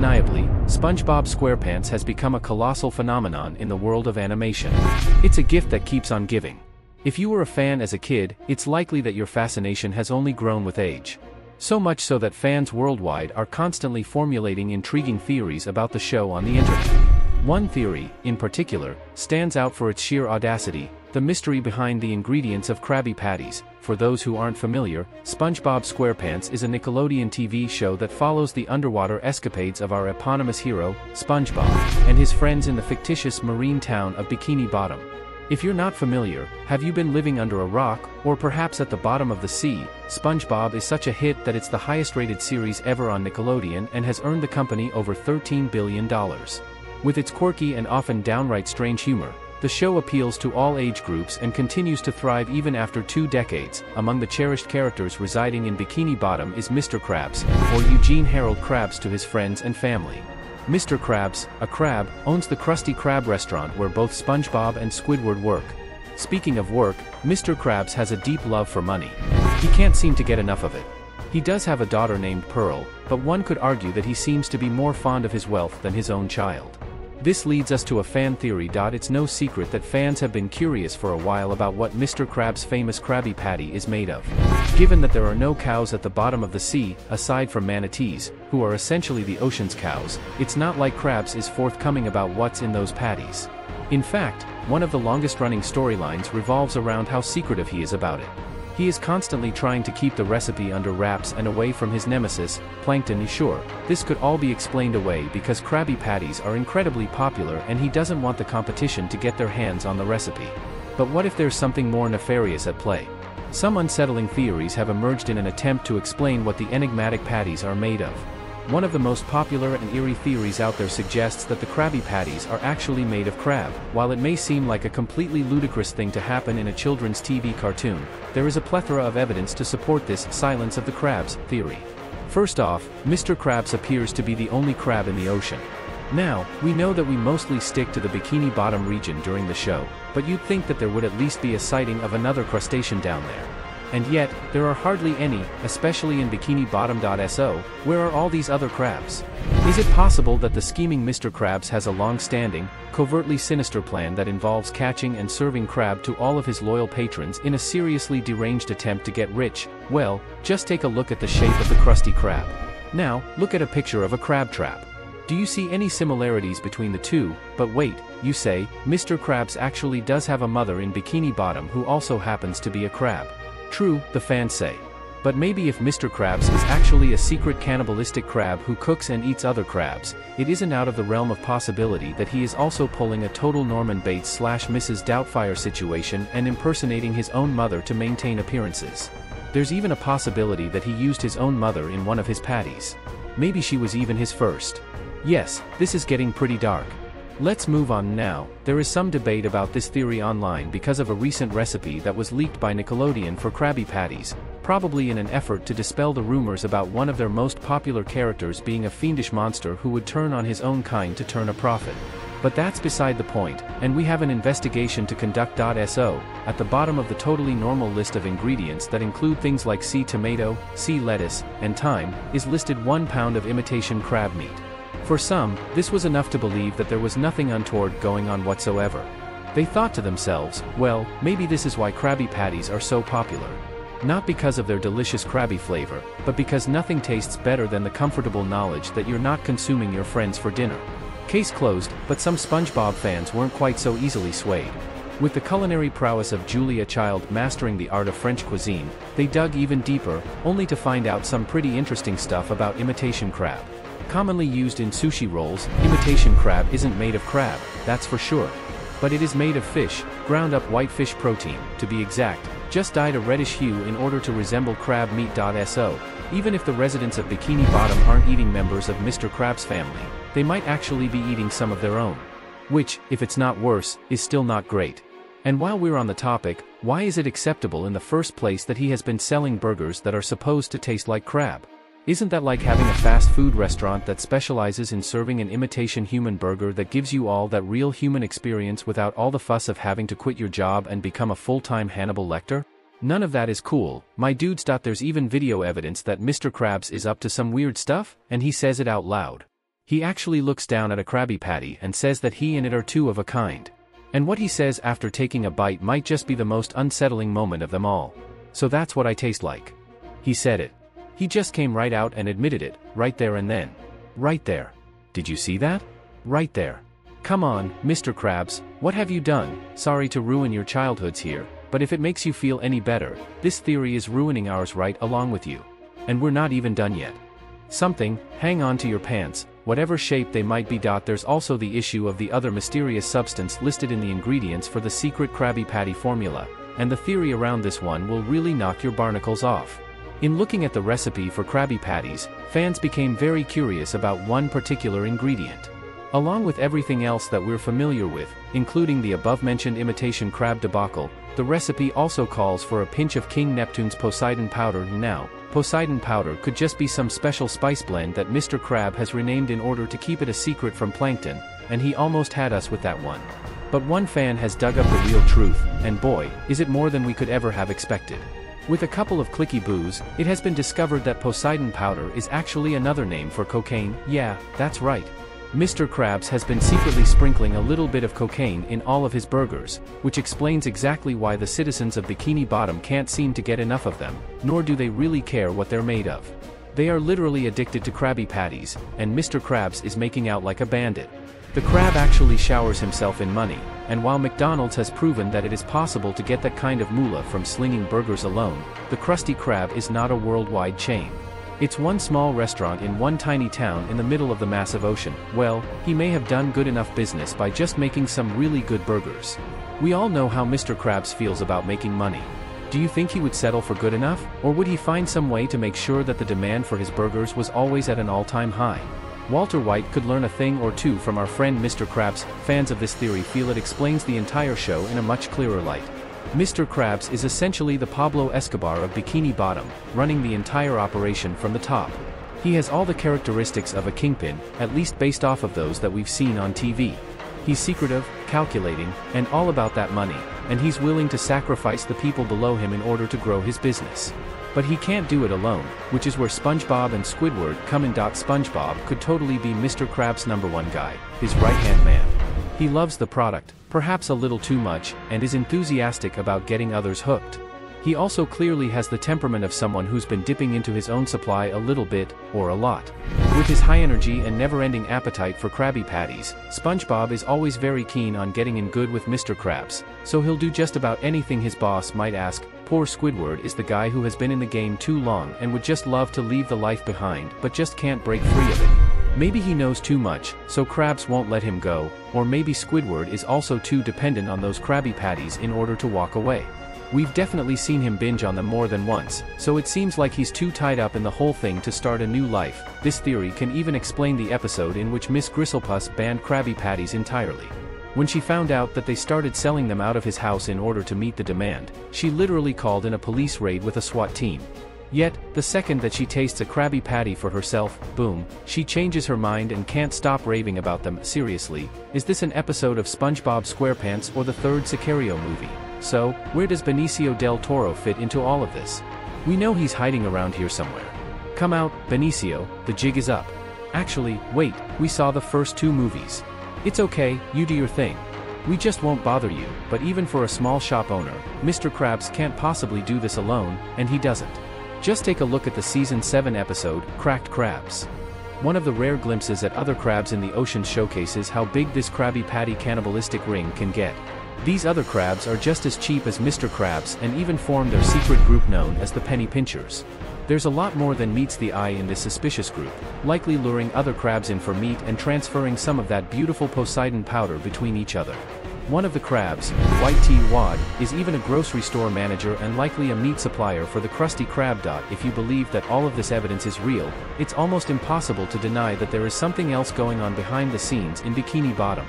Undeniably, SpongeBob SquarePants has become a colossal phenomenon in the world of animation. It's a gift that keeps on giving. If you were a fan as a kid, it's likely that your fascination has only grown with age. So much so that fans worldwide are constantly formulating intriguing theories about the show on the internet. One theory, in particular, stands out for its sheer audacity, the mystery behind the ingredients of Krabby Patties. For those who aren't familiar, SpongeBob SquarePants is a Nickelodeon TV show that follows the underwater escapades of our eponymous hero, SpongeBob, and his friends in the fictitious marine town of Bikini Bottom. If you're not familiar, have you been living under a rock, or perhaps at the bottom of the sea? SpongeBob is such a hit that it's the highest rated series ever on Nickelodeon and has earned the company over $13 billion. With its quirky and often downright strange humor, the show appeals to all age groups and continues to thrive even after two decades. Among the cherished characters residing in Bikini Bottom is Mr. Krabs, or Eugene Harold Krabs to his friends and family. Mr. Krabs, a crab, owns the Krusty Krab restaurant where both SpongeBob and Squidward work. Speaking of work, Mr. Krabs has a deep love for money. He can't seem to get enough of it. He does have a daughter named Pearl, but one could argue that he seems to be more fond of his wealth than his own child. This leads us to a fan theory. It's no secret that fans have been curious for a while about what Mr. Krabs' famous Krabby Patty is made of. Given that there are no cows at the bottom of the sea, aside from manatees, who are essentially the ocean's cows, it's not like Krabs is forthcoming about what's in those patties. In fact, one of the longest running storylines revolves around how secretive he is about it. He is constantly trying to keep the recipe under wraps and away from his nemesis, Plankton sure, this could all be explained away because Krabby Patties are incredibly popular and he doesn't want the competition to get their hands on the recipe. But what if there's something more nefarious at play? Some unsettling theories have emerged in an attempt to explain what the enigmatic patties are made of. One of the most popular and eerie theories out there suggests that the Krabby Patties are actually made of crab. While it may seem like a completely ludicrous thing to happen in a children's TV cartoon, there is a plethora of evidence to support this silence of the crabs theory. First off, Mr. Krabs appears to be the only crab in the ocean. Now, we know that we mostly stick to the Bikini Bottom region during the show, but you'd think that there would at least be a sighting of another crustacean down there. And yet, there are hardly any, especially in Bikini Bottom.so, where are all these other crabs? Is it possible that the scheming Mr. Krabs has a long-standing, covertly sinister plan that involves catching and serving crab to all of his loyal patrons in a seriously deranged attempt to get rich? Well, just take a look at the shape of the Krusty Krab. Now, look at a picture of a crab trap. Do you see any similarities between the two? But wait, you say, Mr. Krabs actually does have a mother in Bikini Bottom who also happens to be a crab. True, the fans say. But maybe if Mr. Krabs is actually a secret cannibalistic crab who cooks and eats other crabs, it isn't out of the realm of possibility that he is also pulling a total Norman Bates slash Mrs. Doubtfire situation and impersonating his own mother to maintain appearances. There's even a possibility that he used his own mother in one of his patties. Maybe she was even his first. Yes, this is getting pretty dark. Let's move on now, there is some debate about this theory online because of a recent recipe that was leaked by Nickelodeon for Krabby Patties, probably in an effort to dispel the rumors about one of their most popular characters being a fiendish monster who would turn on his own kind to turn a profit. But that's beside the point, and we have an investigation to conduct. So, at the bottom of the totally normal list of ingredients that include things like sea tomato, sea lettuce, and thyme, is listed 1 pound of imitation crab meat. For some, this was enough to believe that there was nothing untoward going on whatsoever. They thought to themselves, well, maybe this is why Krabby Patties are so popular. Not because of their delicious crabby flavor, but because nothing tastes better than the comfortable knowledge that you're not consuming your friends for dinner. Case closed, but some SpongeBob fans weren't quite so easily swayed. With the culinary prowess of Julia Child mastering the art of French cuisine, they dug even deeper, only to find out some pretty interesting stuff about imitation crab. Commonly used in sushi rolls, imitation crab isn't made of crab, that's for sure. But it is made of fish, ground up white fish protein, to be exact, just dyed a reddish hue in order to resemble crab meat. So, even if the residents of Bikini Bottom aren't eating members of Mr. Krabs' family, they might actually be eating some of their own. Which, if it's not worse, is still not great. And while we're on the topic, why is it acceptable in the first place that he has been selling burgers that are supposed to taste like crab? Isn't that like having a fast food restaurant that specializes in serving an imitation human burger that gives you all that real human experience without all the fuss of having to quit your job and become a full-time Hannibal Lecter? None of that is cool, my dudes. There's even video evidence that Mr. Krabs is up to some weird stuff, and he says it out loud. He actually looks down at a Krabby Patty and says that he and it are two of a kind. And what he says after taking a bite might just be the most unsettling moment of them all. So that's what I taste like. He said it. He just came right out and admitted it, right there and then. Right there. Did you see that? Right there. Come on, Mr. Krabs, what have you done? Sorry to ruin your childhoods here, but if it makes you feel any better, this theory is ruining ours right along with you. And we're not even done yet. Something, hang on to your pants, whatever shape they might be. There's also the issue of the other mysterious substance listed in the ingredients for the secret Krabby Patty formula, and the theory around this one will really knock your barnacles off. In looking at the recipe for Krabby Patties, fans became very curious about one particular ingredient. Along with everything else that we're familiar with, including the above-mentioned imitation crab debacle, the recipe also calls for a pinch of King Neptune's Poseidon powder now, Poseidon powder could just be some special spice blend that Mr. Krabs has renamed in order to keep it a secret from Plankton, and he almost had us with that one. But one fan has dug up the real truth, and boy, is it more than we could ever have expected. With a couple of clicky boos, it has been discovered that Poseidon powder is actually another name for cocaine, yeah, that's right. Mr. Krabs has been secretly sprinkling a little bit of cocaine in all of his burgers, which explains exactly why the citizens of Bikini Bottom can't seem to get enough of them, nor do they really care what they're made of. They are literally addicted to Krabby Patties, and Mr. Krabs is making out like a bandit. The crab actually showers himself in money, and while McDonald's has proven that it is possible to get that kind of moolah from slinging burgers alone, the Krusty Krab is not a worldwide chain. It's one small restaurant in one tiny town in the middle of the massive ocean. Well, he may have done good enough business by just making some really good burgers. We all know how Mr. Krabs feels about making money. Do you think he would settle for good enough, or would he find some way to make sure that the demand for his burgers was always at an all-time high? Walter White could learn a thing or two from our friend Mr. Krabs. Fans of this theory feel it explains the entire show in a much clearer light. Mr. Krabs is essentially the Pablo Escobar of Bikini Bottom, running the entire operation from the top. He has all the characteristics of a kingpin, at least based off of those that we've seen on TV. He's secretive, calculating, and all about that money, and he's willing to sacrifice the people below him in order to grow his business. But he can't do it alone, which is where SpongeBob and Squidward come in. SpongeBob could totally be Mr. Krabs' number one guy, his right-hand man. He loves the product, perhaps a little too much, and is enthusiastic about getting others hooked. He also clearly has the temperament of someone who's been dipping into his own supply a little bit, or a lot. With his high energy and never-ending appetite for Krabby Patties, SpongeBob is always very keen on getting in good with Mr. Krabs, so he'll do just about anything his boss might ask. Poor Squidward is the guy who has been in the game too long and would just love to leave the life behind but just can't break free of it. Maybe he knows too much, so Krabs won't let him go, or maybe Squidward is also too dependent on those Krabby Patties in order to walk away. We've definitely seen him binge on them more than once, so it seems like he's too tied up in the whole thing to start a new life. This theory can even explain the episode in which Miss Gristlepuss banned Krabby Patties entirely. When she found out that they started selling them out of his house in order to meet the demand, she literally called in a police raid with a SWAT team. Yet, the second that she tastes a Krabby Patty for herself, boom, she changes her mind and can't stop raving about them. Seriously, is this an episode of SpongeBob SquarePants or the third Sicario movie? So, where does Benicio del Toro fit into all of this? We know he's hiding around here somewhere. Come out, Benicio, the jig is up. Actually, wait, we saw the first two movies. It's okay, you do your thing. We just won't bother you, but even for a small shop owner, Mr. Krabs can't possibly do this alone, and he doesn't. Just take a look at the season 7 episode, Cracked Crabs. One of the rare glimpses at other crabs in the ocean showcases how big this Krabby Patty cannibalistic ring can get. These other crabs are just as cheap as Mr. Krabs and even form their secret group known as the Penny Pinchers. There's a lot more than meets the eye in this suspicious group, likely luring other crabs in for meat and transferring some of that beautiful Poseidon powder between each other. One of the crabs, White T. Wad, is even a grocery store manager and likely a meat supplier for the Krusty Krab. Dot. If you believe that all of this evidence is real, it's almost impossible to deny that there is something else going on behind the scenes in Bikini Bottom.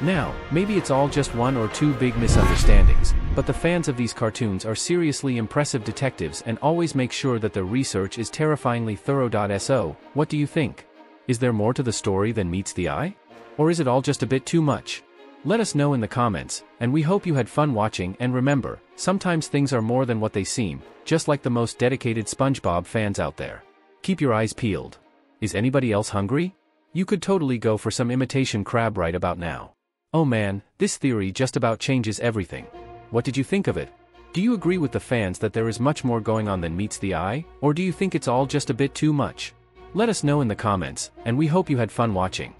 Now, maybe it's all just one or two big misunderstandings, but the fans of these cartoons are seriously impressive detectives and always make sure that their research is terrifyingly thorough. So, what do you think? Is there more to the story than meets the eye? Or is it all just a bit too much? Let us know in the comments, and we hope you had fun watching and remember, sometimes things are more than what they seem, just like the most dedicated SpongeBob fans out there. Keep your eyes peeled. Is anybody else hungry? You could totally go for some imitation crab right about now. Oh man, this theory just about changes everything. What did you think of it? Do you agree with the fans that there is much more going on than meets the eye, or do you think it's all just a bit too much? Let us know in the comments, and we hope you had fun watching.